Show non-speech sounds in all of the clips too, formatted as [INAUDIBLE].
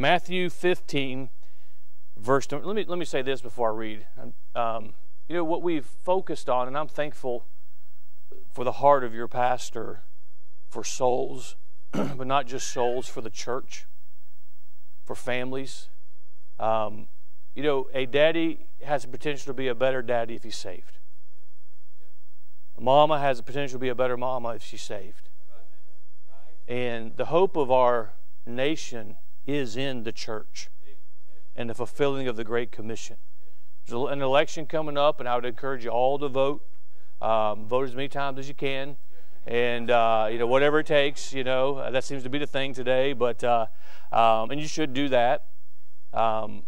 Matthew 15, verse. Let me let me say this before I read. Um, you know what we've focused on, and I'm thankful for the heart of your pastor for souls, [CLEARS THROAT] but not just souls, for the church, for families. Um, you know, a daddy has the potential to be a better daddy if he's saved. A mama has the potential to be a better mama if she's saved. And the hope of our nation is in the church and the fulfilling of the Great Commission. There's an election coming up, and I would encourage you all to vote. Um, vote as many times as you can and uh, you know whatever it takes. You know uh, that seems to be the thing today, but uh, um, and you should do that. Um,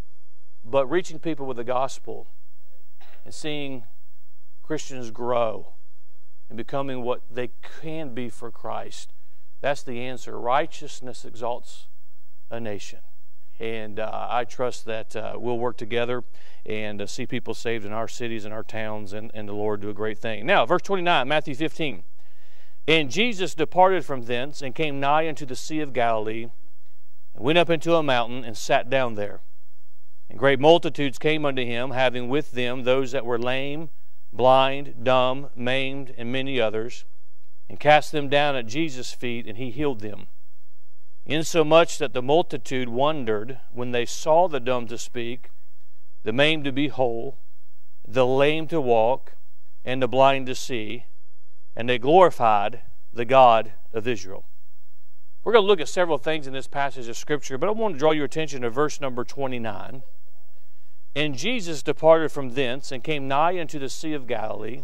but reaching people with the gospel and seeing Christians grow and becoming what they can be for Christ, that's the answer. Righteousness exalts a nation. And uh, I trust that uh, we'll work together and uh, see people saved in our cities and our towns, and, and the Lord do a great thing. Now, verse 29, Matthew 15. And Jesus departed from thence and came nigh unto the Sea of Galilee, and went up into a mountain and sat down there. And great multitudes came unto him, having with them those that were lame, blind, dumb, maimed, and many others, and cast them down at Jesus' feet, and he healed them. Insomuch that the multitude wondered when they saw the dumb to speak, the maimed to be whole, the lame to walk, and the blind to see and they glorified the God of Israel. We're going to look at several things in this passage of Scripture, but I want to draw your attention to verse number 29. And Jesus departed from thence and came nigh unto the Sea of Galilee,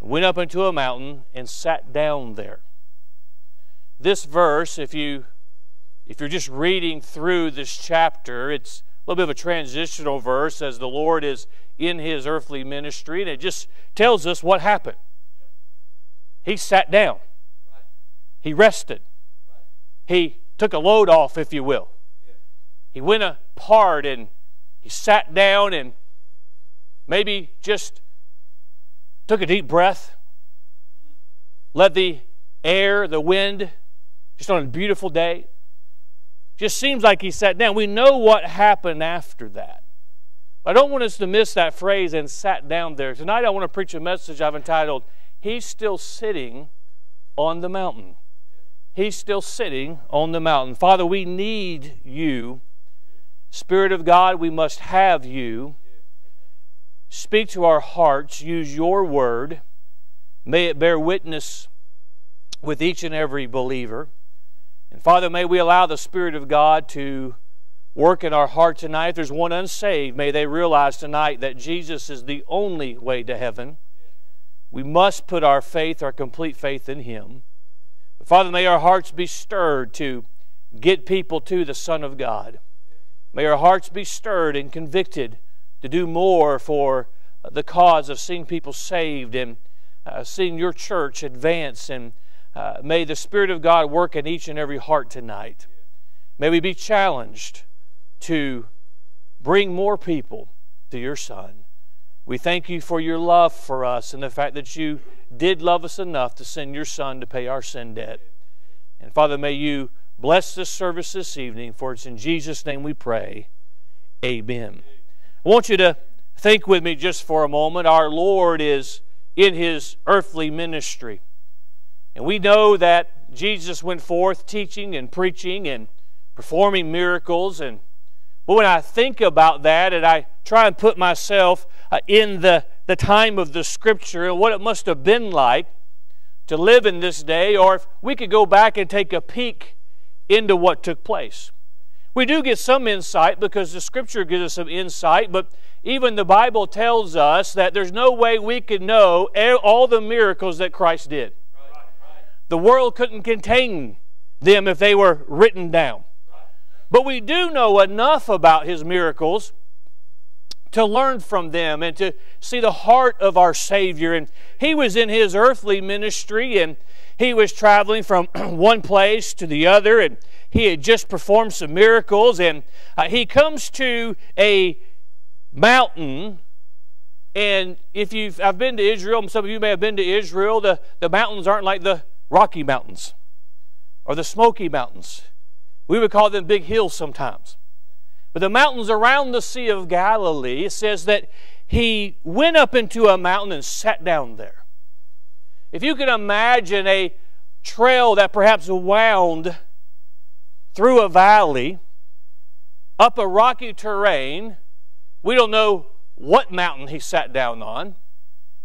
went up into a mountain and sat down there. This verse, if you if you're just reading through this chapter, it's a little bit of a transitional verse as the Lord is in his earthly ministry, and it just tells us what happened. He sat down. He rested. He took a load off, if you will. He went apart and he sat down and maybe just took a deep breath. Let the air, the wind, just on a beautiful day. Just seems like he sat down. We know what happened after that. I don't want us to miss that phrase and sat down there. Tonight I want to preach a message I've entitled He's still sitting on the mountain. He's still sitting on the mountain. Father, we need you. Spirit of God, we must have you. Speak to our hearts. Use your word. May it bear witness with each and every believer. And Father, may we allow the Spirit of God to work in our heart tonight. If there's one unsaved, may they realize tonight that Jesus is the only way to heaven. We must put our faith, our complete faith in Him. But Father, may our hearts be stirred to get people to the Son of God. May our hearts be stirred and convicted to do more for the cause of seeing people saved and uh, seeing your church advance. And uh, may the Spirit of God work in each and every heart tonight. May we be challenged to bring more people to your Son. We thank you for your love for us and the fact that you did love us enough to send your Son to pay our sin debt. And Father, may you bless this service this evening, for it's in Jesus' name we pray. Amen. I want you to think with me just for a moment. Our Lord is in his earthly ministry. And we know that Jesus went forth teaching and preaching and performing miracles. And but when I think about that and I try and put myself uh, in the, the time of the Scripture and what it must have been like to live in this day, or if we could go back and take a peek into what took place. We do get some insight because the Scripture gives us some insight, but even the Bible tells us that there's no way we could know all the miracles that Christ did. The world couldn't contain them if they were written down. But we do know enough about his miracles to learn from them and to see the heart of our Savior. And he was in his earthly ministry and he was traveling from [CLEARS THROAT] one place to the other and he had just performed some miracles and uh, he comes to a mountain and if you've I've been to Israel, some of you may have been to Israel, the, the mountains aren't like the Rocky Mountains or the Smoky Mountains. We would call them big hills sometimes. But the mountains around the Sea of Galilee, it says that he went up into a mountain and sat down there. If you can imagine a trail that perhaps wound through a valley, up a rocky terrain, we don't know what mountain he sat down on,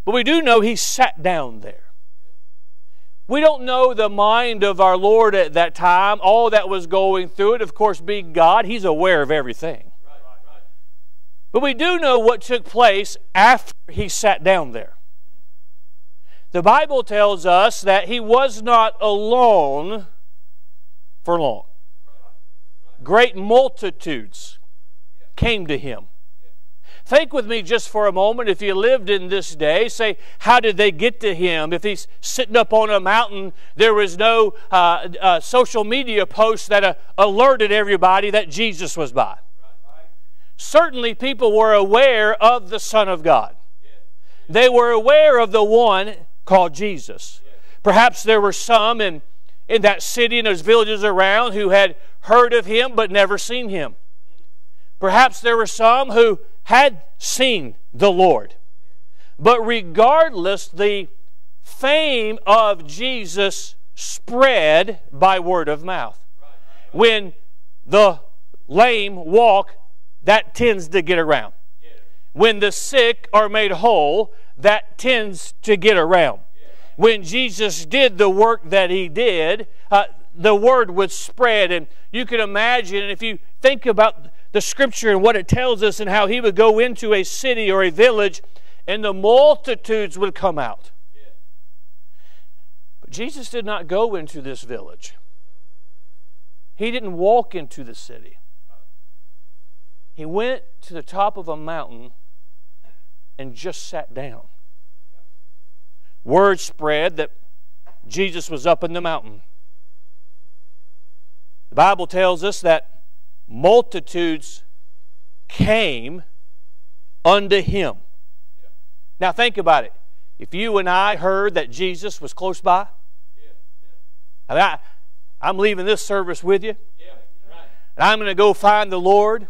but we do know he sat down there. We don't know the mind of our Lord at that time, all that was going through it. Of course, being God, He's aware of everything. But we do know what took place after He sat down there. The Bible tells us that He was not alone for long. Great multitudes came to Him. Think with me just for a moment. If you lived in this day, say, how did they get to him? If he's sitting up on a mountain, there was no uh, uh, social media post that uh, alerted everybody that Jesus was by. Certainly, people were aware of the Son of God. They were aware of the one called Jesus. Perhaps there were some in, in that city and those villages around who had heard of him but never seen him. Perhaps there were some who had seen the Lord. But regardless, the fame of Jesus spread by word of mouth. When the lame walk, that tends to get around. When the sick are made whole, that tends to get around. When Jesus did the work that he did, uh, the word would spread. And you can imagine, if you think about the scripture and what it tells us and how he would go into a city or a village and the multitudes would come out. But Jesus did not go into this village. He didn't walk into the city. He went to the top of a mountain and just sat down. Word spread that Jesus was up in the mountain. The Bible tells us that multitudes came unto him. Now think about it. If you and I heard that Jesus was close by, I mean, I, I'm leaving this service with you, and I'm going to go find the Lord,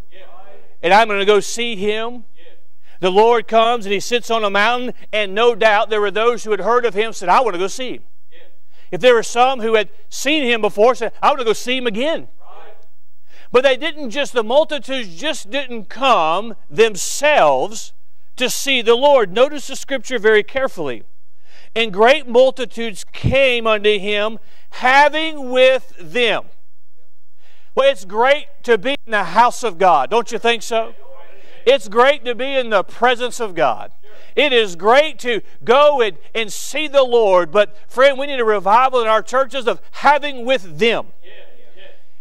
and I'm going to go see Him. The Lord comes and He sits on a mountain, and no doubt there were those who had heard of Him said, I want to go see Him. If there were some who had seen Him before, said, I want to go see Him again. But they didn't just, the multitudes just didn't come themselves to see the Lord. Notice the scripture very carefully. And great multitudes came unto him, having with them. Well, it's great to be in the house of God. Don't you think so? It's great to be in the presence of God. It is great to go and, and see the Lord, but friend, we need a revival in our churches of having with them.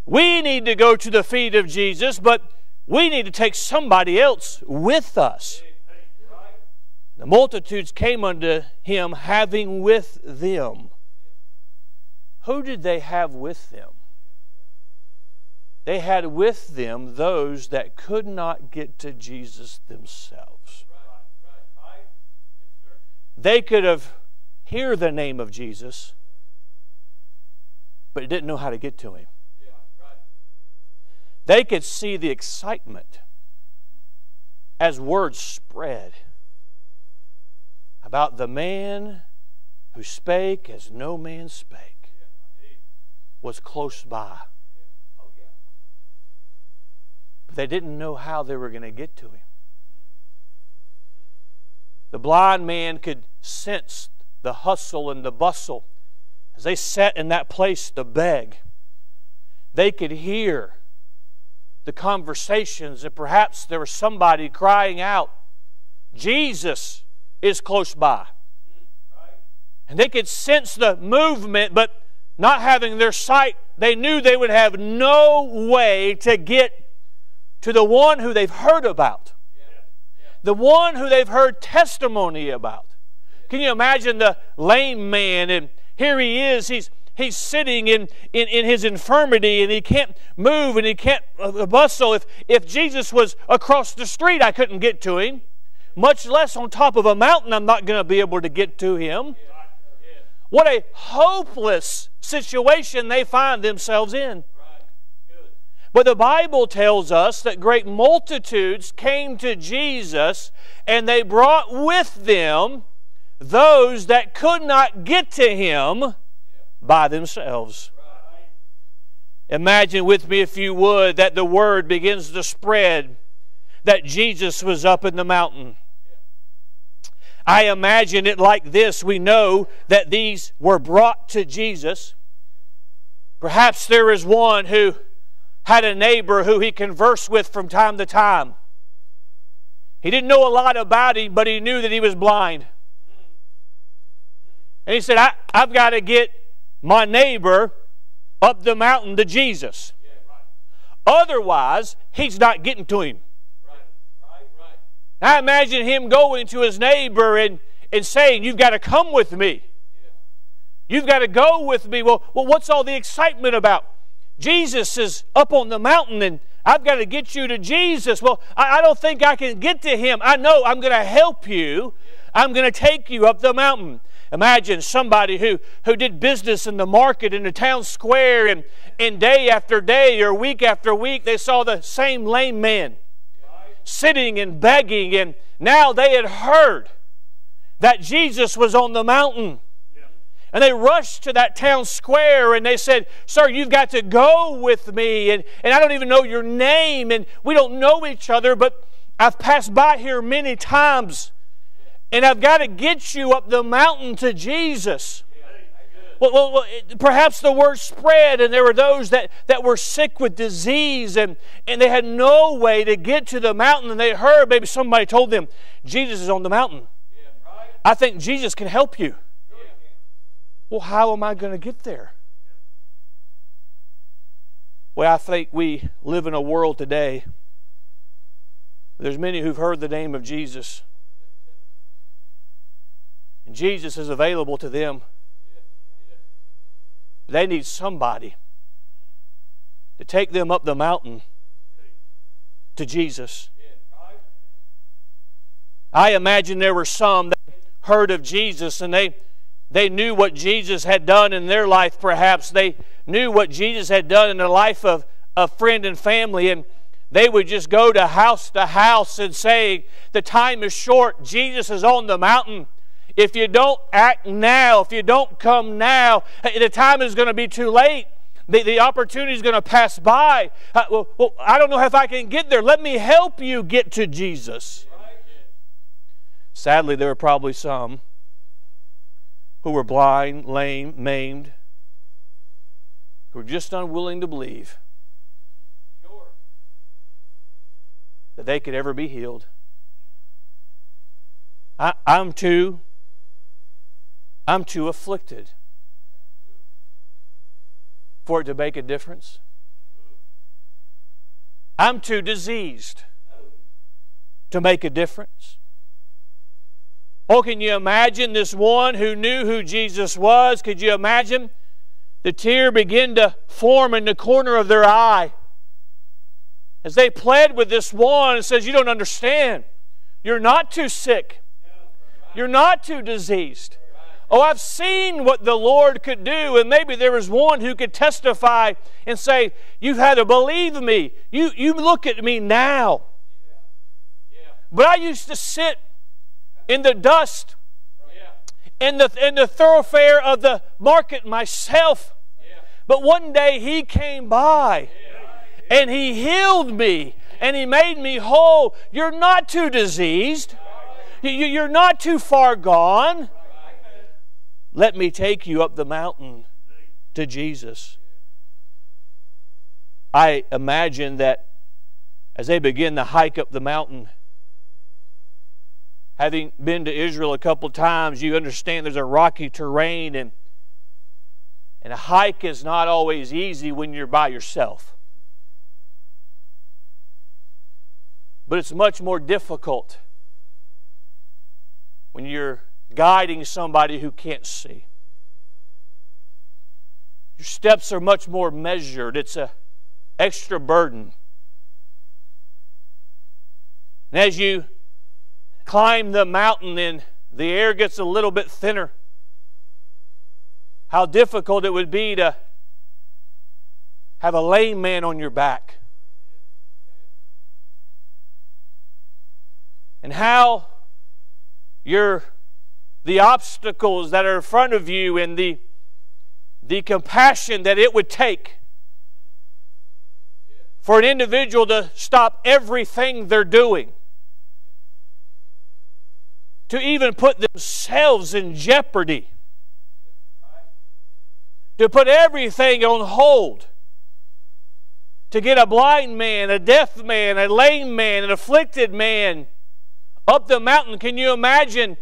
We need to go to the feet of Jesus, but we need to take somebody else with us. The multitudes came unto him, having with them. Who did they have with them? They had with them those that could not get to Jesus themselves. They could have hear the name of Jesus, but didn't know how to get to him. They could see the excitement as words spread about the man who spake as no man spake was close by. But they didn't know how they were going to get to him. The blind man could sense the hustle and the bustle as they sat in that place to beg. They could hear the conversations, and perhaps there was somebody crying out, Jesus is close by. And they could sense the movement, but not having their sight, they knew they would have no way to get to the one who they've heard about, the one who they've heard testimony about. Can you imagine the lame man? And here he is, he's he's sitting in, in, in his infirmity and he can't move and he can't uh, bustle. If, if Jesus was across the street, I couldn't get to him. Much less on top of a mountain, I'm not going to be able to get to him. What a hopeless situation they find themselves in. But the Bible tells us that great multitudes came to Jesus and they brought with them those that could not get to him by themselves. Imagine with me, if you would, that the word begins to spread that Jesus was up in the mountain. I imagine it like this. We know that these were brought to Jesus. Perhaps there is one who had a neighbor who he conversed with from time to time. He didn't know a lot about him, but he knew that he was blind. And he said, I, have got to get my neighbor up the mountain to Jesus. Otherwise, he's not getting to him. I imagine him going to his neighbor and, and saying, You've got to come with me. You've got to go with me. Well, well, what's all the excitement about? Jesus is up on the mountain and I've got to get you to Jesus. Well, I, I don't think I can get to him. I know I'm going to help you. I'm going to take you up the mountain. Imagine somebody who, who did business in the market, in the town square, and, and day after day or week after week, they saw the same lame man sitting and begging, and now they had heard that Jesus was on the mountain. And they rushed to that town square and they said, Sir, you've got to go with me. And, and I don't even know your name, and we don't know each other, but I've passed by here many times. And I've got to get you up the mountain to Jesus. Well, well, well, perhaps the word spread, and there were those that, that were sick with disease, and, and they had no way to get to the mountain. And they heard, maybe somebody told them, Jesus is on the mountain. I think Jesus can help you. Well, how am I going to get there? Well, I think we live in a world today. There's many who've heard the name of Jesus. And Jesus is available to them. They need somebody to take them up the mountain to Jesus. I imagine there were some that heard of Jesus and they, they knew what Jesus had done in their life, perhaps. They knew what Jesus had done in the life of a friend and family, and they would just go to house to house and say, The time is short, Jesus is on the mountain. If you don't act now, if you don't come now, the time is going to be too late. The, the opportunity is going to pass by. Uh, well, well, I don't know if I can get there. Let me help you get to Jesus. Sadly, there were probably some who were blind, lame, maimed, who were just unwilling to believe that they could ever be healed. I, am too I'm too afflicted for it to make a difference. I'm too diseased to make a difference. Oh, can you imagine this one who knew who Jesus was? Could you imagine the tear begin to form in the corner of their eye as they pled with this one and says, You don't understand. You're not too sick. You're not too diseased. Oh, I've seen what the Lord could do, and maybe there was one who could testify and say, You've had to believe me. You, you look at me now. But I used to sit in the dust in the, in the thoroughfare of the market myself. But one day he came by and he healed me and he made me whole. You're not too diseased, you're not too far gone. Let me take you up the mountain to Jesus. I imagine that as they begin to hike up the mountain, having been to Israel a couple times, you understand there's a rocky terrain and and a hike is not always easy when you're by yourself. But it's much more difficult when you're guiding somebody who can't see. Your steps are much more measured. It's a extra burden. And as you climb the mountain and the air gets a little bit thinner, how difficult it would be to have a lame man on your back. And how your the obstacles that are in front of you and the the compassion that it would take for an individual to stop everything they're doing to even put themselves in jeopardy to put everything on hold to get a blind man, a deaf man, a lame man, an afflicted man up the mountain. Can you imagine?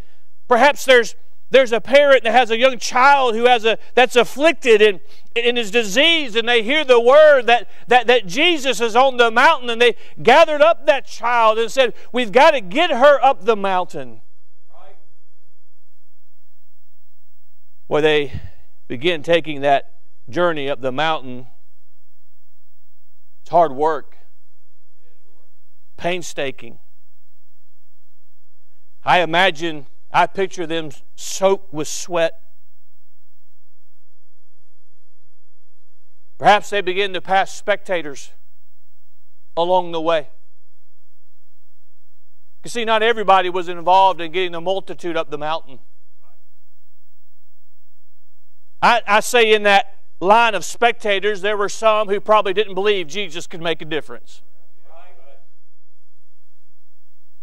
Perhaps there's there's a parent that has a young child who has a that's afflicted and in his disease and they hear the word that, that, that Jesus is on the mountain and they gathered up that child and said, We've got to get her up the mountain. Well, they begin taking that journey up the mountain. It's hard work, painstaking. I imagine, I picture them soaked with sweat. Perhaps they begin to pass spectators along the way. You see, not everybody was involved in getting the multitude up the mountain. I, I say in that line of spectators, there were some who probably didn't believe Jesus could make a difference.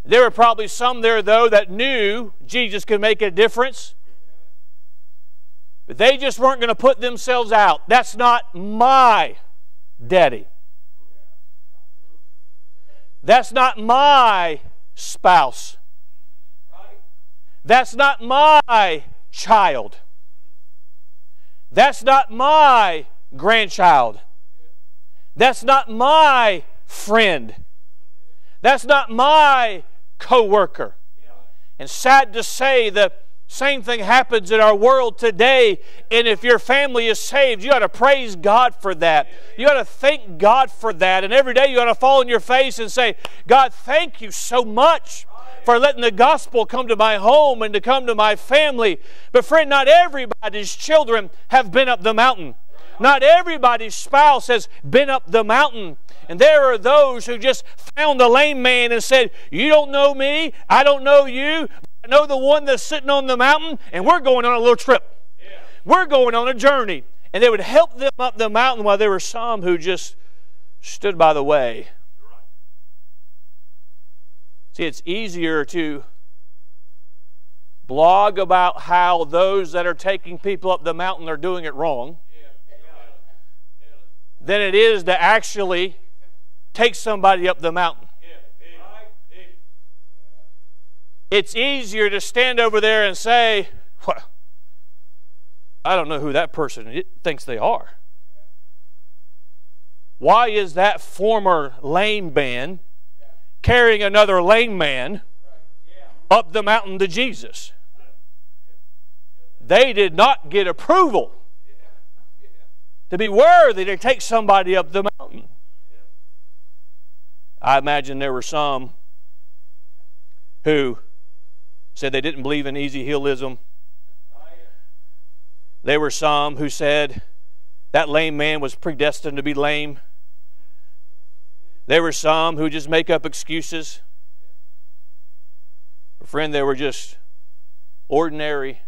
There were probably some there, though, that knew Jesus could make a difference. But they just weren't going to put themselves out. That's not my daddy. That's not my spouse. That's not my child. That's not my grandchild. That's not my friend. That's not my coworker. And sad to say, the same thing happens in our world today. And if your family is saved, you got to praise God for that. You got to thank God for that. And every day you got to fall on your face and say, God, thank you so much for letting the gospel come to my home and to come to my family. But, friend, not everybody's children have been up the mountain. Not everybody's spouse has been up the mountain. And there are those who just found a lame man and said, You don't know me, I don't know you, I know the one that's sitting on the mountain, and we're going on a little trip. We're going on a journey. And they would help them up the mountain while there were some who just stood by the way See, it's easier to blog about how those that are taking people up the mountain are doing it wrong than it is to actually take somebody up the mountain. It's easier to stand over there and say, well, I don't know who that person thinks they are. Why is that former lame man carrying another lame man up the mountain to Jesus. They did not get approval to be worthy to take somebody up the mountain. I imagine there were some who said they didn't believe in easy healism. There were some who said that lame man was predestined to be lame. There were some who just make up excuses. But friend, they were just ordinary,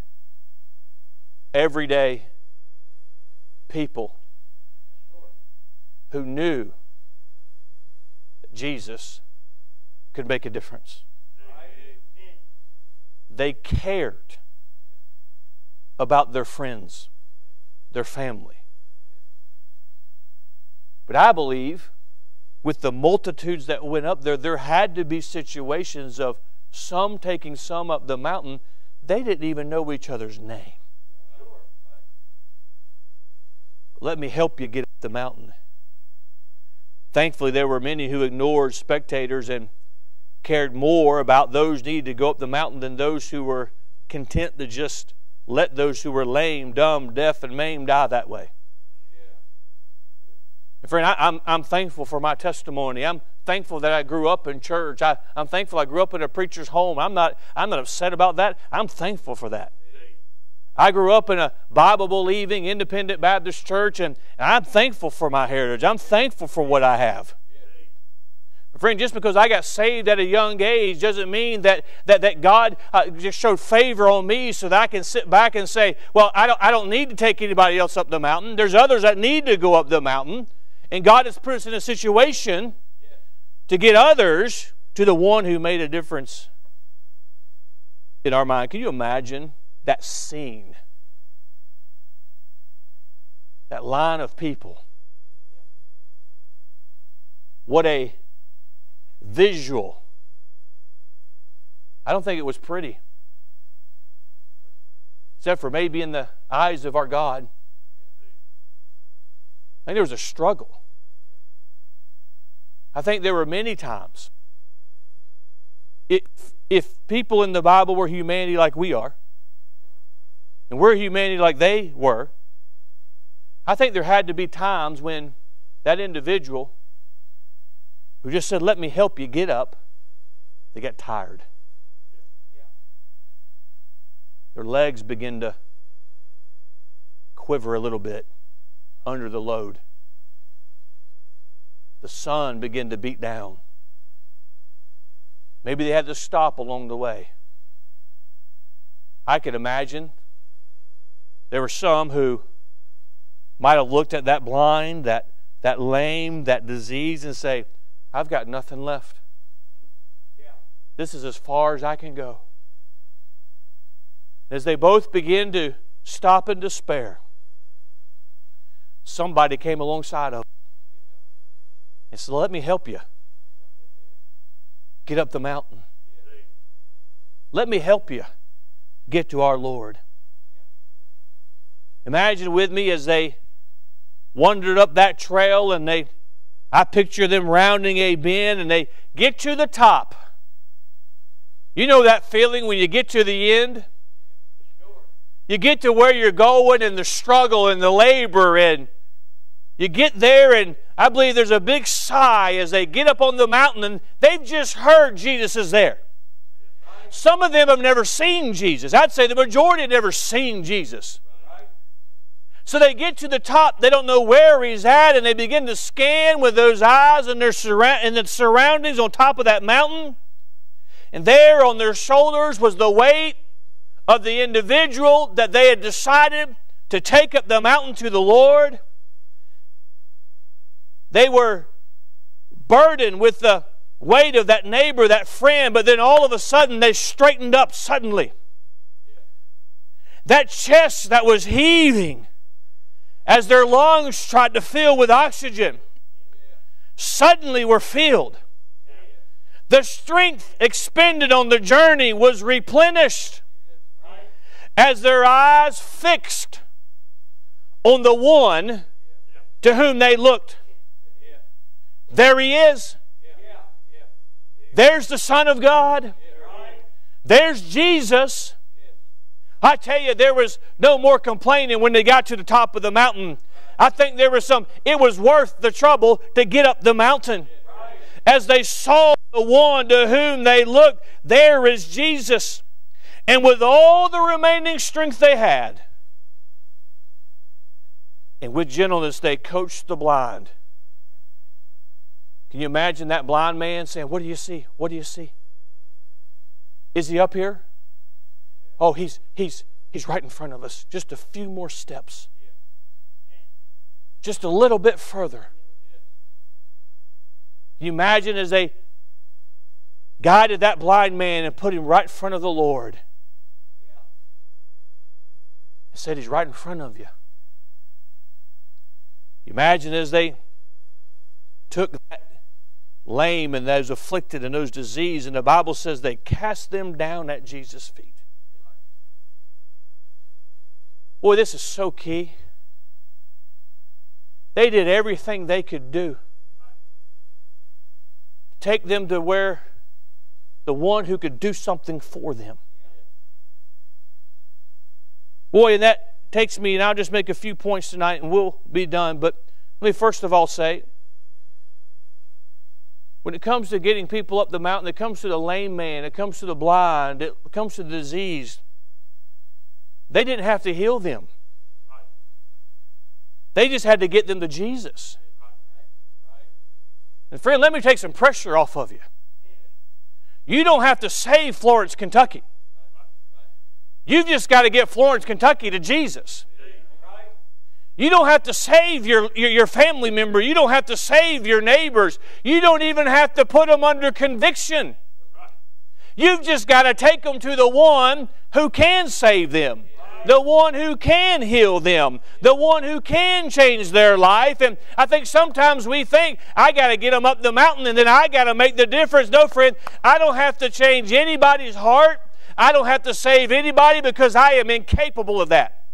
everyday people who knew that Jesus could make a difference. They cared about their friends, their family. But I believe with the multitudes that went up there, there had to be situations of some taking some up the mountain. They didn't even know each other's name. Let me help you get up the mountain. Thankfully, there were many who ignored spectators and cared more about those needed to go up the mountain than those who were content to just let those who were lame, dumb, deaf, and maimed die that way. And friend, I, am I'm, I'm thankful for my testimony. I'm thankful that I grew up in church. I, I'm thankful I grew up in a preacher's home. I'm not, I'm not upset about that. I'm thankful for that. I grew up in a Bible believing independent Baptist church, and, I'm thankful for my heritage. I'm thankful for what I have. Friend, just because I got saved at a young age doesn't mean that, that, that God uh, just showed favor on me so that I can sit back and say, well, I don't, I don't need to take anybody else up the mountain. There's others that need to go up the mountain. And God has put us in a situation to get others to the one who made a difference in our mind. Can you imagine that scene? That line of people. What a visual. I don't think it was pretty. Except for maybe in the eyes of our God. I think there was a struggle. I think there were many times. If, if people in the Bible were humanity like we are, and we're humanity like they were, I think there had to be times when that individual who just said, Let me help you get up, they got tired. Their legs begin to quiver a little bit under the load. The sun began to beat down. Maybe they had to stop along the way. I could imagine there were some who might have looked at that blind, that, that lame, that disease, and say, I've got nothing left. This is as far as I can go. As they both begin to stop in despair, somebody came alongside of them and said, Let me help you get up the mountain. Let me help you get to our Lord. Imagine with me as they wandered up that trail and they I picture them rounding a bend and they get to the top. You know that feeling when you get to the end? You get to where you're going and the struggle and the labor, and you get there, and I believe there's a big sigh as they get up on the mountain and they've just heard Jesus is there. Some of them have never seen Jesus. I'd say the majority have never seen Jesus. So they get to the top, they don't know where he's at, and they begin to scan with those eyes and their surra- and the surroundings on top of that mountain. And there on their shoulders was the weight of the individual that they had decided to take up the mountain to the Lord. They were burdened with the weight of that neighbor, that friend, but then all of a sudden they straightened up suddenly. That chest that was heaving as their lungs tried to fill with oxygen, suddenly were filled. The strength expended on the journey was replenished as their eyes fixed on the one to whom they looked. There he is. There's the Son of God. There's Jesus. I tell you, there was no more complaining when they got to the top of the mountain. I think there was some, it was worth the trouble to get up the mountain. As they saw the one to whom they looked, there is Jesus. And with all the remaining strength they had, and with gentleness they coached the blind. Can you imagine that blind man saying, What do you see? What do you see? Is he up here? Oh, he's, he's, he's right in front of us. Just a few more steps. Just a little bit further. You imagine as they guided that blind man and put him right in front of the Lord? He said, He's right in front of you. You imagine as they took that lame and those afflicted and those diseased, and the Bible says they cast them down at Jesus' feet. Boy, this is so key. They did everything they could do take them to where the one who could do something for them. Boy, and that takes me, and I'll just make a few points tonight and we'll be done. But let me first of all say, when it comes to getting people up the mountain, it comes to the lame man, it comes to the blind, it comes to the diseased, They didn't have to heal them. They just had to get them to Jesus. And friend, let me take some pressure off of you. You don't have to save Florence, Kentucky. You've just got to get Florence, Kentucky to Jesus. You don't have to save your, your, your, family member. You don't have to save your neighbors. You don't even have to put them under conviction. You've just got to take them to the one who can save them the one who can heal them, the one who can change their life. And I think sometimes we think, I got to get them up the mountain and then I got to make the difference. No, friend, I don't have to change anybody's heart. I don't have to save anybody because I am incapable of that.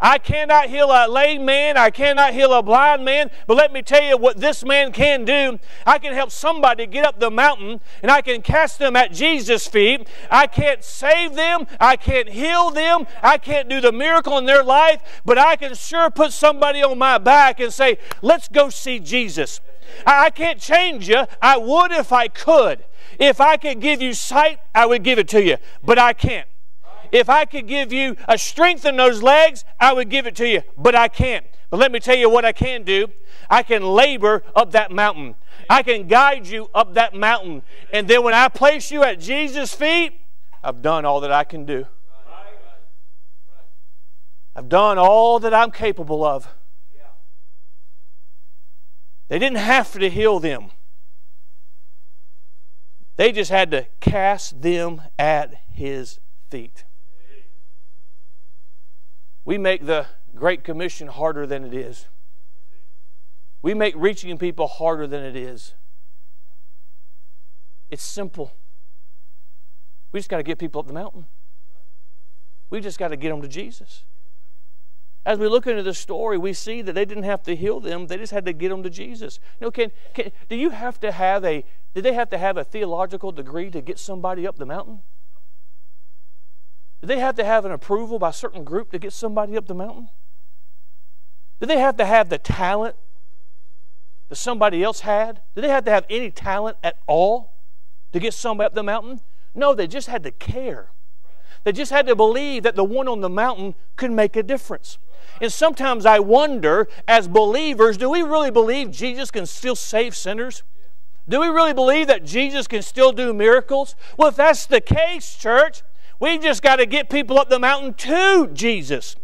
I cannot heal a lame man. I cannot heal a blind man. But let me tell you what this man can do. I can help somebody get up the mountain and I can cast them at Jesus' feet. I can't save them. I can't heal them. I can't do the miracle in their life. But I can sure put somebody on my back and say, let's go see Jesus. I can't change you. I would if I could. If I could give you sight, I would give it to you. But I can't. If I could give you a strength in those legs, I would give it to you, but I can't. But let me tell you what I can do. I can labor up that mountain. I can guide you up that mountain. And then when I place you at Jesus' feet, I've done all that I can do. I've done all that I'm capable of. They didn't have to heal them. They just had to cast them at his feet. We make the Great Commission harder than it is. We make reaching people harder than it is. It's simple. We just got to get people up the mountain. We just got to get them to Jesus. As we look into the story, we see that they didn't have to heal them; they just had to get them to Jesus. You know, can, can do you have to have a? Did they have to have a theological degree to get somebody up the mountain? Did they have to have an approval by a certain group to get somebody up the mountain? Did they have to have the talent that somebody else had? Did they have to have any talent at all to get somebody up the mountain? No, they just had to care. They just had to believe that the one on the mountain could make a difference. And sometimes I wonder, as believers, do we really believe Jesus can still save sinners? Do we really believe that Jesus can still do miracles? Well, if that's the case, church, we just got to get people up the mountain to Jesus.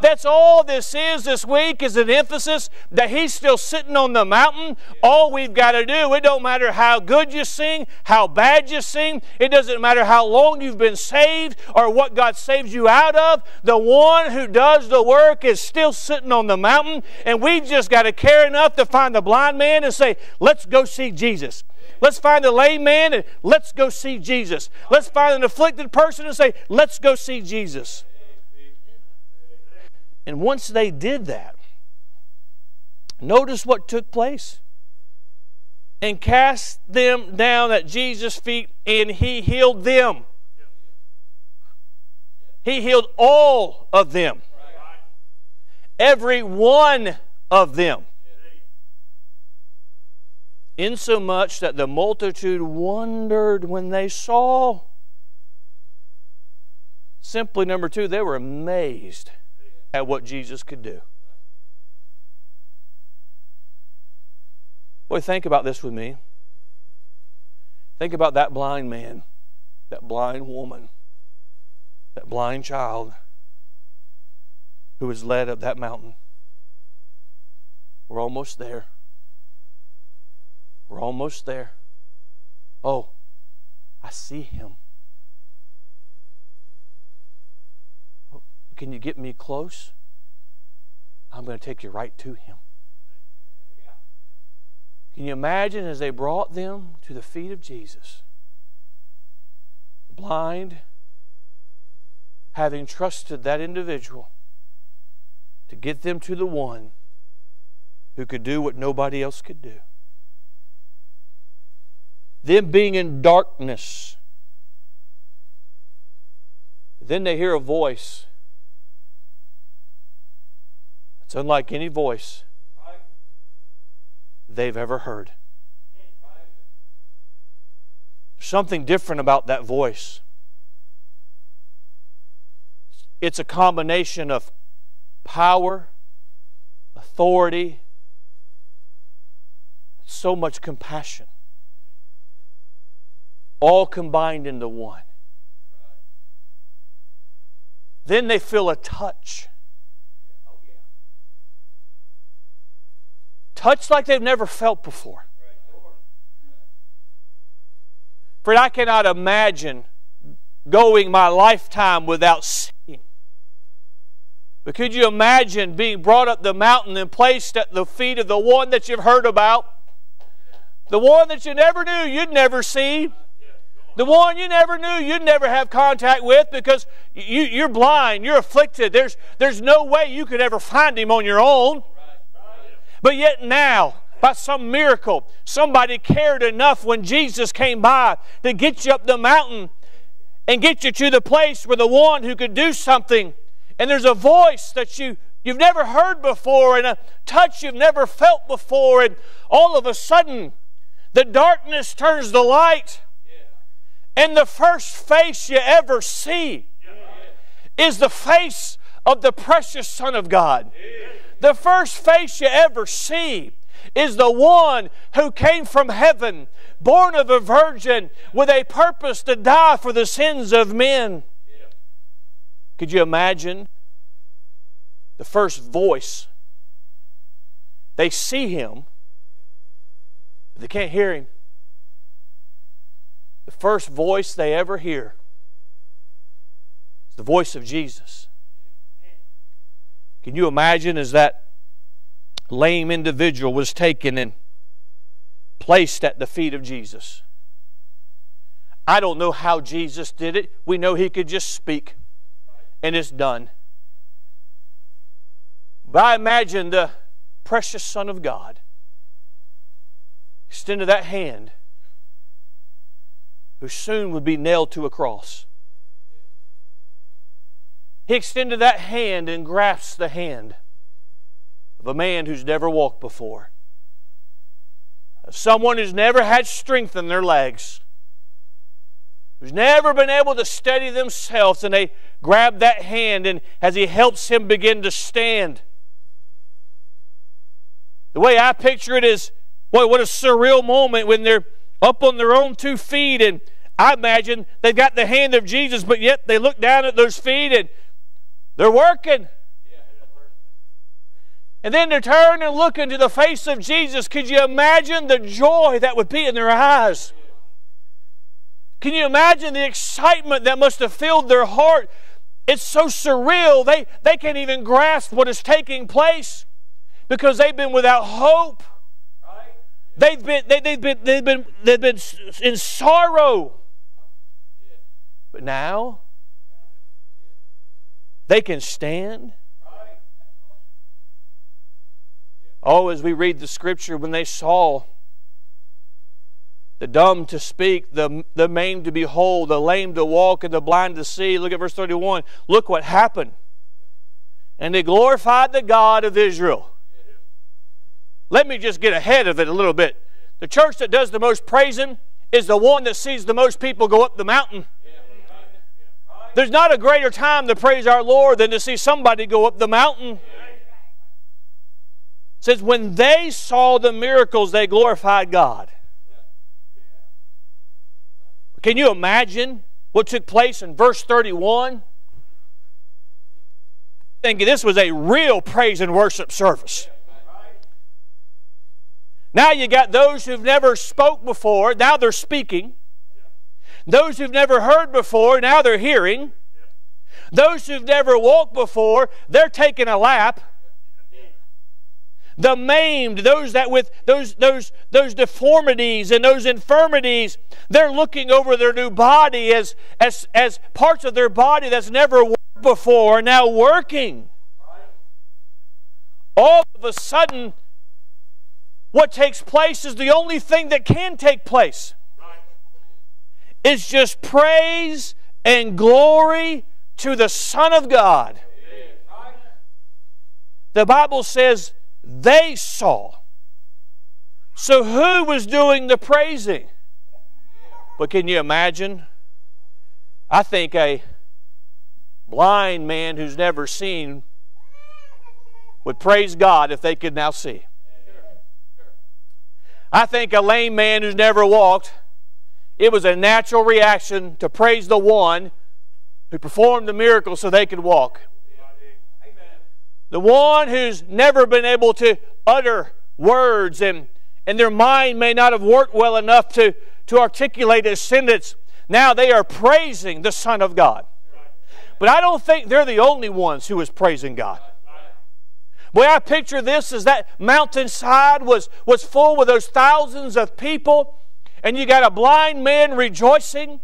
That's all this is this week is an emphasis that he's still sitting on the mountain. All we've got to do, it don't matter how good you sing, how bad you sing, it doesn't matter how long you've been saved or what God saves you out of. The one who does the work is still sitting on the mountain, and we've just got to care enough to find the blind man and say, Let's go see Jesus. Let's find the lame man and let's go see Jesus. Let's find an afflicted person and say, let's go see Jesus. And once they did that, notice what took place. And cast them down at Jesus' feet, and he healed them. He healed all of them. Every one of them insomuch that the multitude wondered when they saw. Simply, number two, they were amazed at what Jesus could do. Boy, think about this with me. Think about that blind man, that blind woman, that blind child who was led up that mountain. We're almost there. We're almost there. Oh, I see him. Can you get me close? I'm going to take you right to him. Can you imagine as they brought them to the feet of Jesus? Blind, having trusted that individual to get them to the one who could do what nobody else could do them being in darkness. Then they hear a voice. It's unlike any voice they've ever heard. Something different about that voice. it's a combination of power, authority, so much compassion, all combined into one. Then they feel a touch. Touch like they've never felt before. Friend, I cannot imagine going my lifetime without seeing. But could you imagine being brought up the mountain and placed at the feet of the one that you've heard about? The one that you never knew you'd never see. The one you never knew you'd never have contact with because you, you're blind, you're afflicted. There's, there's no way you could ever find him on your own. But yet now, by some miracle, somebody cared enough when Jesus came by to get you up the mountain and get you to the place where the one who could do something, and there's a voice that you, you've never heard before, and a touch you've never felt before, and all of a sudden, the darkness turns to light. And the first face you ever see is the face of the precious Son of God. The first face you ever see is the one who came from heaven, born of a virgin, with a purpose to die for the sins of men. Could you imagine the first voice? They see him, but they can't hear him. The first voice they ever hear is the voice of Jesus. Can you imagine as that lame individual was taken and placed at the feet of Jesus? I don't know how Jesus did it. We know he could just speak and it's done. But I imagine the precious Son of God extended that hand who soon would be nailed to a cross. He extended that hand and grasped the hand of a man who's never walked before, someone who's never had strength in their legs, who's never been able to steady themselves, and they grab that hand, and as he helps him begin to stand, the way I picture it is, boy, what a surreal moment when they're up on their own two feet and I imagine they've got the hand of Jesus, but yet they look down at those feet and they're working. And then to turn and look into the face of Jesus. Could you imagine the joy that would be in their eyes? Can you imagine the excitement that must have filled their heart? It's so surreal. They, they can't even grasp what is taking place because they've been without hope. They've been, they, they've been, they've been, they've been in sorrow. But now, they can stand. Oh, as we read the scripture, when they saw the dumb to speak, the, the maimed to behold, the lame to walk, and the blind to see, look at verse 31. Look what happened. And they glorified the God of Israel. Let me just get ahead of it a little bit. The church that does the most praising is the one that sees the most people go up the mountain. There's not a greater time to praise our Lord than to see somebody go up the mountain. It says, when they saw the miracles, they glorified God. Can you imagine what took place in verse 31? I think this was a real praise and worship service. Now you got those who've never spoke before, now they're speaking. Those who've never heard before, now they're hearing. Those who've never walked before, they're taking a lap. The maimed, those that with those those those deformities and those infirmities, they're looking over their new body as as as parts of their body that's never worked before are now working. All of a sudden, what takes place is the only thing that can take place. It's just praise and glory to the Son of God. The Bible says they saw. So who was doing the praising? But can you imagine? I think a blind man who's never seen would praise God if they could now see. I think a lame man who's never walked, it was a natural reaction to praise the one who performed the miracle so they could walk. The one who's never been able to utter words and, and their mind may not have worked well enough to, to articulate a sentence. Now they are praising the Son of God. But I don't think they're the only ones who is praising God. Boy, I picture this as that mountainside was, was full with those thousands of people, and you got a blind man rejoicing,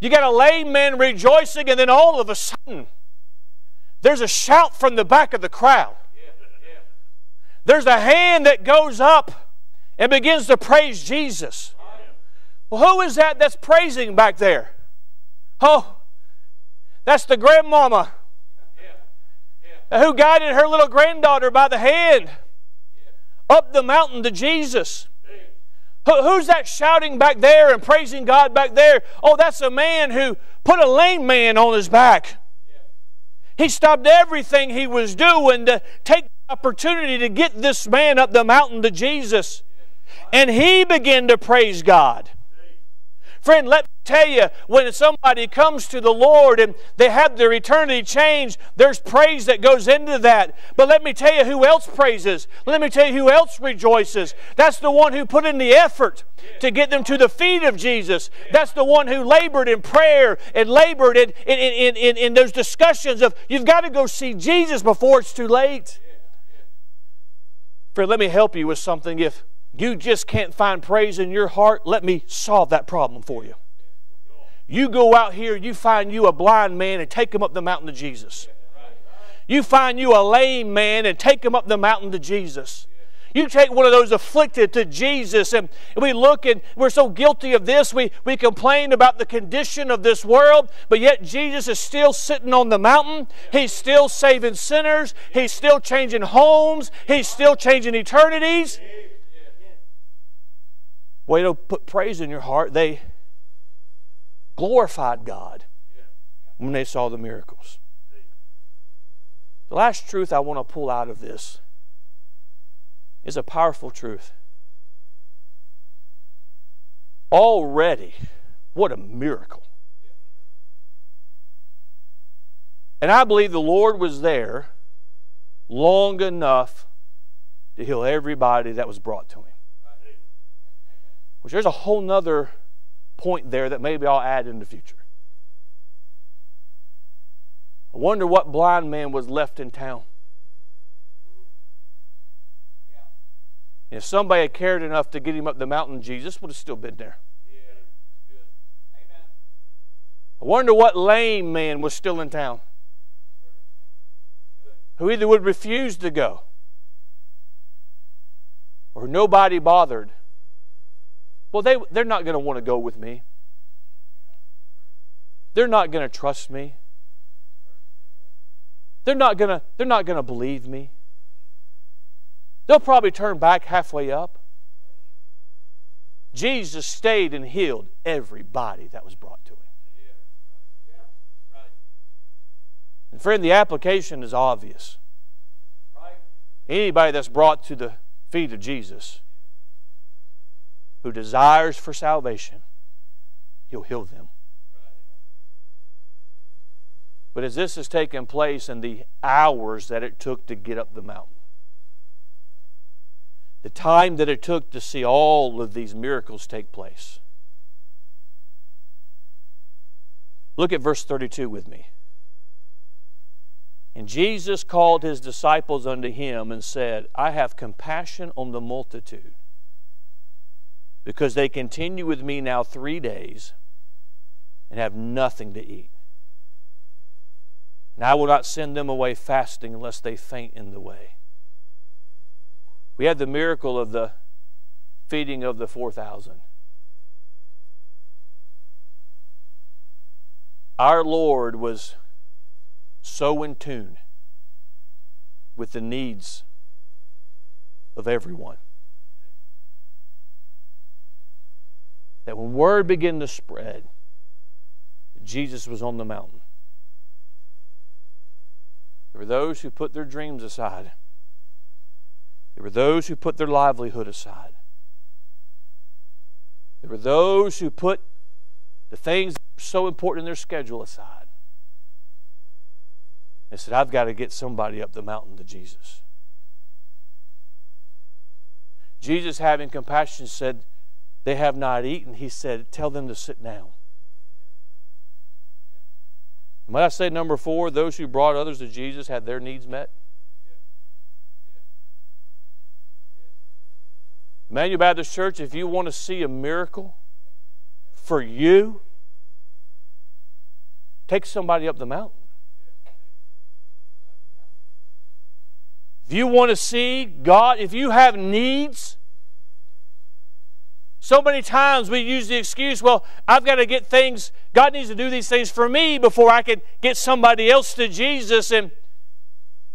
you got a lame man rejoicing, and then all of a sudden, there's a shout from the back of the crowd. There's a hand that goes up and begins to praise Jesus. Well, who is that that's praising back there? Oh, that's the grandmama who guided her little granddaughter by the hand up the mountain to Jesus. Who's that shouting back there and praising God back there? Oh, that's a man who put a lame man on his back. He stopped everything he was doing to take the opportunity to get this man up the mountain to Jesus. And he began to praise God. Friend, let me tell you, when somebody comes to the Lord and they have their eternity changed, there's praise that goes into that. But let me tell you who else praises. Let me tell you who else rejoices. That's the one who put in the effort to get them to the feet of Jesus. That's the one who labored in prayer and labored in, in, in, in, in those discussions of you've got to go see Jesus before it's too late. Friend, let me help you with something. If you just can't find praise in your heart, let me solve that problem for you. You go out here, you find you a blind man and take him up the mountain to Jesus. You find you a lame man and take him up the mountain to Jesus. You take one of those afflicted to Jesus, and we look and we're so guilty of this. We, we complain about the condition of this world, but yet Jesus is still sitting on the mountain. He's still saving sinners. He's still changing homes. He's still changing eternities. Well, you put praise in your heart. They glorified God when they saw the miracles. The last truth I want to pull out of this is a powerful truth. Already, what a miracle. And I believe the Lord was there long enough to heal everybody that was brought to him. Which there's a whole nother point there that maybe I'll add in the future. I wonder what blind man was left in town. If somebody had cared enough to get him up the mountain, Jesus would have still been there. I wonder what lame man was still in town who either would refuse to go or nobody bothered well, they, they're not going to want to go with me. They're not going to trust me. They're not going to, they're not going to believe me. They'll probably turn back halfway up. Jesus stayed and healed everybody that was brought to him. And friend, the application is obvious. Anybody that's brought to the feet of Jesus who desires for salvation, He'll heal them. But as this has taken place in the hours that it took to get up the mountain, the time that it took to see all of these miracles take place. Look at verse 32 with me. And Jesus called his disciples unto him and said, I have compassion on the multitude because they continue with me now three days and have nothing to eat. And I will not send them away fasting unless they faint in the way. We had the miracle of the feeding of the 4,000. Our Lord was so in tune with the needs of everyone. That when word began to spread, Jesus was on the mountain. There were those who put their dreams aside. There were those who put their livelihood aside. There were those who put the things so important in their schedule aside. They said, I've got to get somebody up the mountain to Jesus. Jesus, having compassion, said, They have not eaten. He said, Tell them to sit down. Might I say, number four, those who brought others to Jesus had their needs met? Immanuel Baptist Church, if you want to see a miracle for you, take somebody up the mountain. If you want to see God, if you have needs, so many times we use the excuse, well, I've got to get things, God needs to do these things for me before I can get somebody else to Jesus. And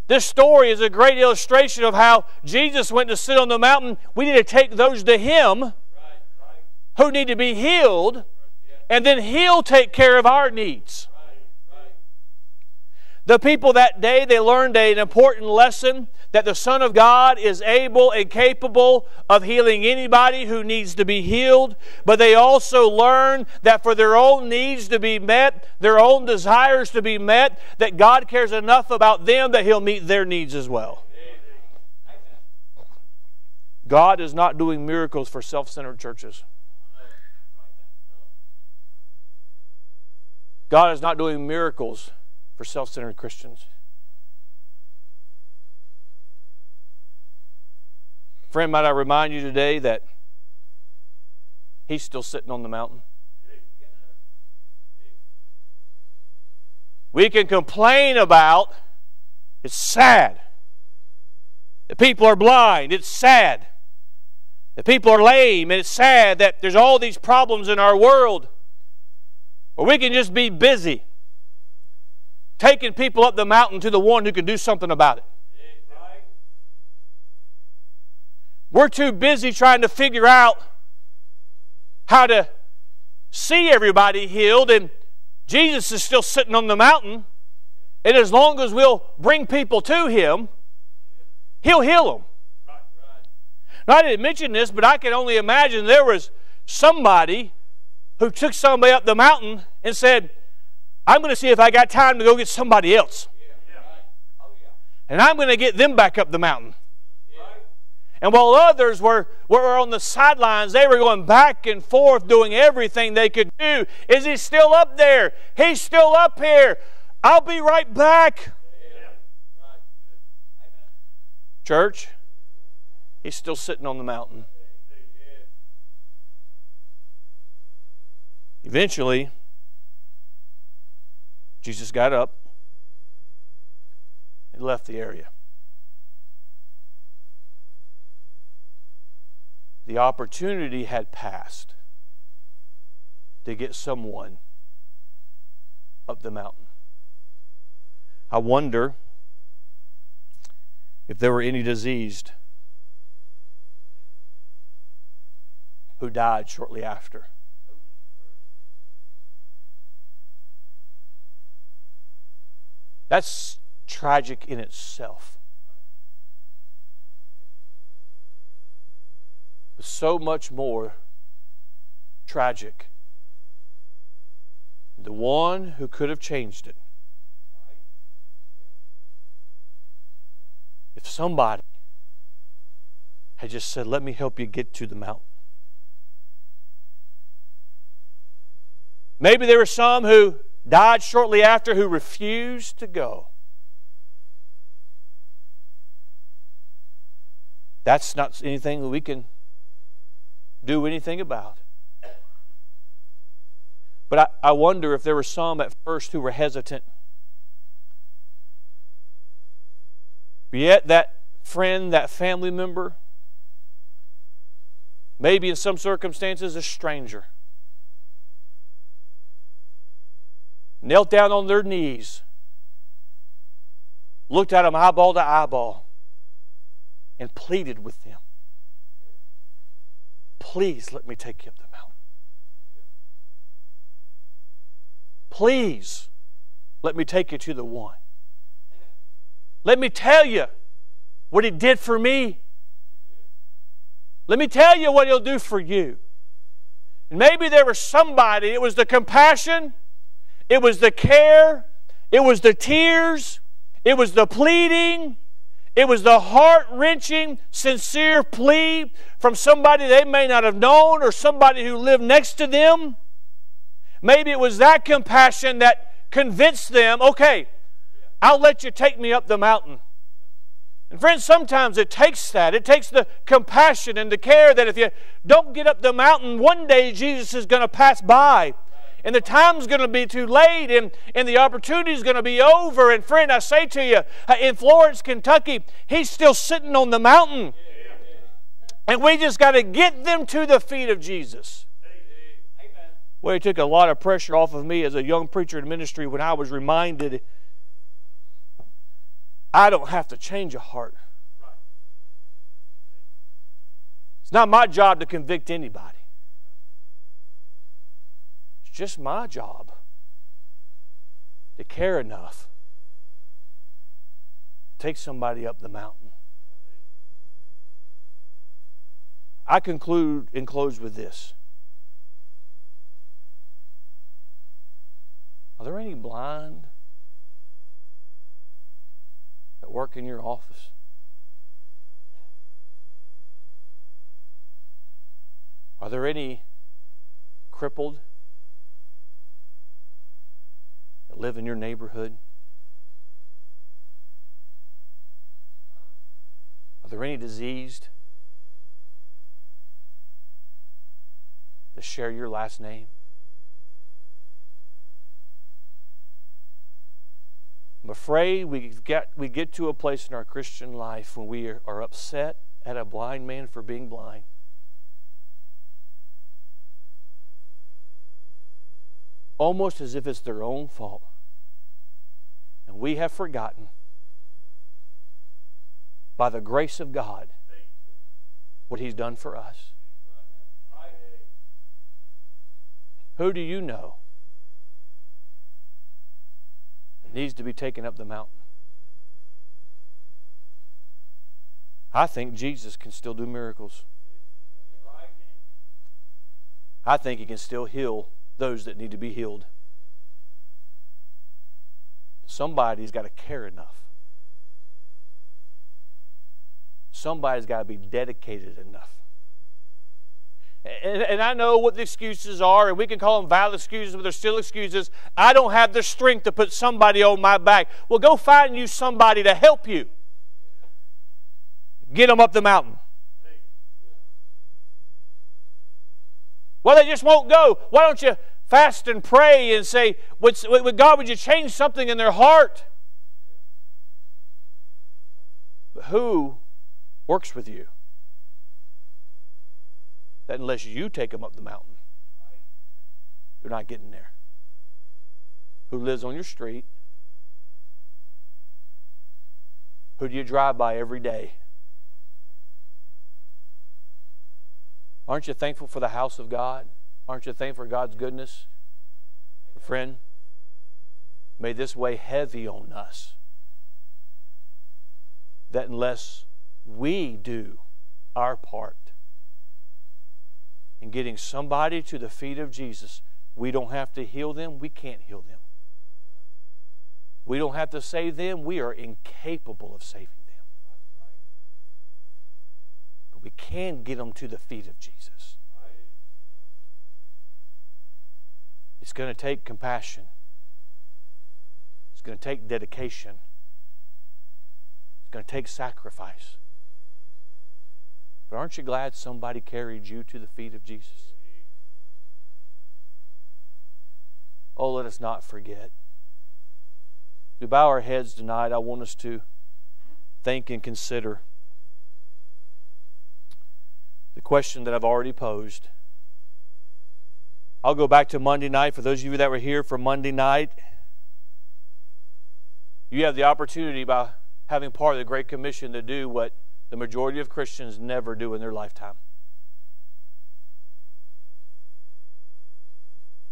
this story is a great illustration of how Jesus went to sit on the mountain. We need to take those to Him who need to be healed, and then He'll take care of our needs. The people that day, they learned an important lesson that the Son of God is able and capable of healing anybody who needs to be healed, but they also learn that for their own needs to be met, their own desires to be met, that God cares enough about them that He'll meet their needs as well. God is not doing miracles for self centered churches. God is not doing miracles for self centered Christians. Friend, might I remind you today that he's still sitting on the mountain? We can complain about it's sad. The people are blind. It's sad. The people are lame. And it's sad that there's all these problems in our world. Or we can just be busy taking people up the mountain to the one who can do something about it. We're too busy trying to figure out how to see everybody healed, and Jesus is still sitting on the mountain. And as long as we'll bring people to Him, He'll heal them. Now, I didn't mention this, but I can only imagine there was somebody who took somebody up the mountain and said, I'm going to see if I got time to go get somebody else. And I'm going to get them back up the mountain. And while others were, were on the sidelines, they were going back and forth doing everything they could do. Is he still up there? He's still up here. I'll be right back. Church, he's still sitting on the mountain. Eventually, Jesus got up and left the area. The opportunity had passed to get someone up the mountain. I wonder if there were any diseased who died shortly after. That's tragic in itself. So much more tragic. The one who could have changed it. If somebody had just said, Let me help you get to the mountain. Maybe there were some who died shortly after who refused to go. That's not anything we can do anything about. But I, I wonder if there were some at first who were hesitant. Yet that friend, that family member, maybe in some circumstances a stranger, knelt down on their knees, looked at them eyeball to eyeball, and pleaded with them. Please let me take you up the mountain. Please let me take you to the one. Let me tell you what He did for me. Let me tell you what He'll do for you. And maybe there was somebody, it was the compassion, it was the care, it was the tears, it was the pleading, it was the heart wrenching, sincere plea from somebody they may not have known or somebody who lived next to them. Maybe it was that compassion that convinced them, okay, I'll let you take me up the mountain. And friends, sometimes it takes that. It takes the compassion and the care that if you don't get up the mountain, one day Jesus is going to pass by. And the time's going to be too late, and, and the opportunity's going to be over. And friend, I say to you, uh, in Florence, Kentucky, he's still sitting on the mountain. And we just got to get them to the feet of Jesus. Well, he took a lot of pressure off of me as a young preacher in ministry when I was reminded I don't have to change a heart. It's not my job to convict anybody. It's just my job to care enough to take somebody up the mountain. I conclude and close with this. Are there any blind that work in your office? Are there any crippled that live in your neighborhood? Are there any diseased that share your last name? I'm afraid we get, we get to a place in our Christian life when we are, are upset at a blind man for being blind. Almost as if it's their own fault. And we have forgotten, by the grace of God, what He's done for us. Who do you know needs to be taken up the mountain. I think Jesus can still do miracles. I think he can still heal those that need to be healed. Somebody's got to care enough. Somebody's got to be dedicated enough and, and, I know what the excuses are, and we can call them valid excuses, but they're still excuses. I don't have the strength to put somebody on my back. Well, go find you somebody to help you. Get them up the mountain. Well, they just won't go. Why don't you fast and pray and say, with God, would you change something in their heart? But who works with you? that unless you take them up the mountain, they're not getting there. Who lives on your street? Who do you drive by every day? Aren't you thankful for the house of God? Aren't you thankful for God's goodness? Friend, may this weigh heavy on us. That unless we do our part, in getting somebody to the feet of Jesus. We don't have to heal them, we can't heal them. We don't have to save them, we are incapable of saving them. But we can get them to the feet of Jesus. It's going to take compassion. It's going to take dedication. It's going to take sacrifice. But aren't you glad somebody carried you to the feet of Jesus? Oh, let us not forget. We bow our heads tonight. I want us to think and consider the question that I've already posed. I'll go back to Monday night. For those of you that were here for Monday night, you have the opportunity by having part of the Great Commission to do what the majority of Christians never do in their lifetime.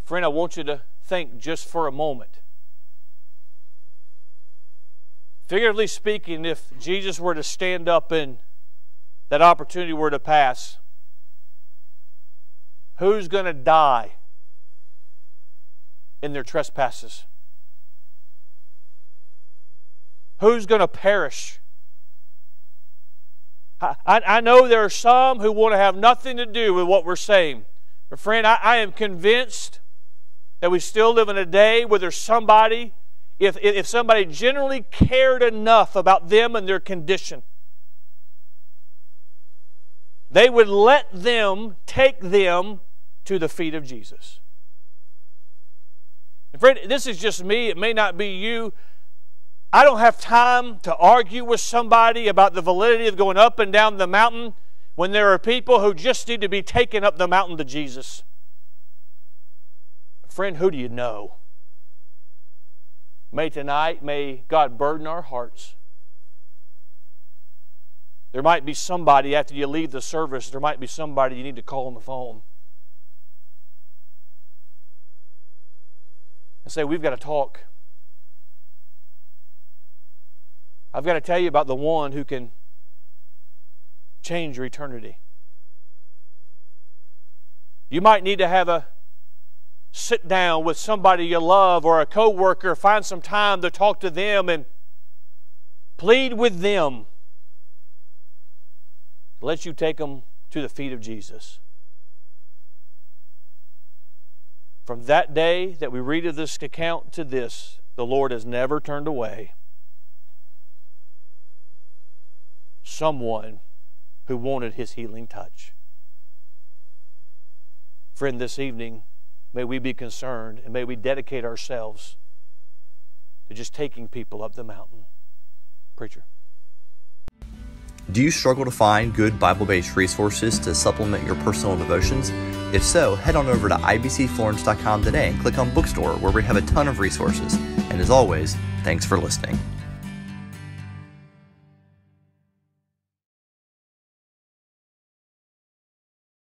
Friend, I want you to think just for a moment. Figuratively speaking, if Jesus were to stand up and that opportunity were to pass, who's going to die in their trespasses? Who's going to perish? I, I know there are some who want to have nothing to do with what we're saying. But, friend, I, I am convinced that we still live in a day where there's somebody, if, if somebody generally cared enough about them and their condition, they would let them take them to the feet of Jesus. And friend, this is just me. It may not be you. I don't have time to argue with somebody about the validity of going up and down the mountain when there are people who just need to be taken up the mountain to Jesus. Friend, who do you know? May tonight, may God burden our hearts. There might be somebody after you leave the service, there might be somebody you need to call on the phone and say, We've got to talk. I've got to tell you about the one who can change your eternity. You might need to have a sit down with somebody you love or a coworker, find some time to talk to them and plead with them. Let you take them to the feet of Jesus. From that day that we read of this account to this, the Lord has never turned away. someone who wanted his healing touch. Friend, this evening, may we be concerned and may we dedicate ourselves to just taking people up the mountain. Preacher. Do you struggle to find good Bible based resources to supplement your personal devotions? If so, head on over to ibcflorence.com today and click on Bookstore, where we have a ton of resources. And as always, thanks for listening.